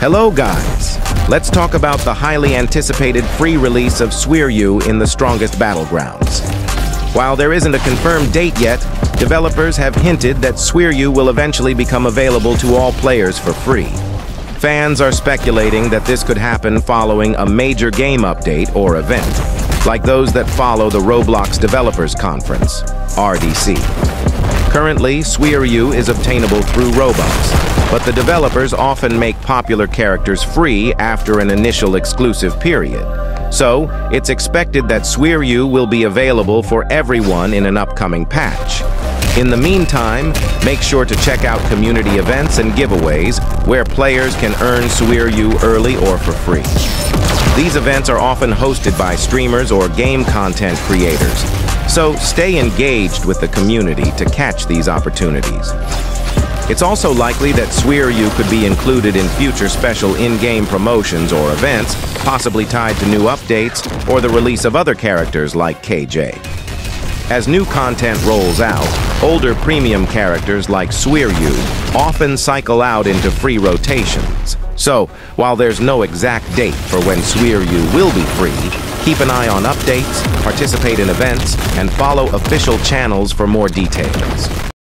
Hello guys! Let's talk about the highly anticipated free release of Suiryu in the strongest battlegrounds. While there isn't a confirmed date yet, developers have hinted that Suiryu will eventually become available to all players for free. Fans are speculating that this could happen following a major game update or event, like those that follow the Roblox Developers Conference, RDC. Currently, Suiryu is obtainable through Robux, but the developers often make popular characters free after an initial exclusive period. So, it's expected that Suiryu will be available for everyone in an upcoming patch. In the meantime, make sure to check out community events and giveaways where players can earn Suiryu early or for free. These events are often hosted by streamers or game content creators, so stay engaged with the community to catch these opportunities. It's also likely that Suiryu could be included in future special in-game promotions or events, possibly tied to new updates or the release of other characters like KJ. As new content rolls out, older premium characters like Suiryu often cycle out into free rotations. So, while there's no exact date for when Suiryu will be free, Keep an eye on updates, participate in events, and follow official channels for more details.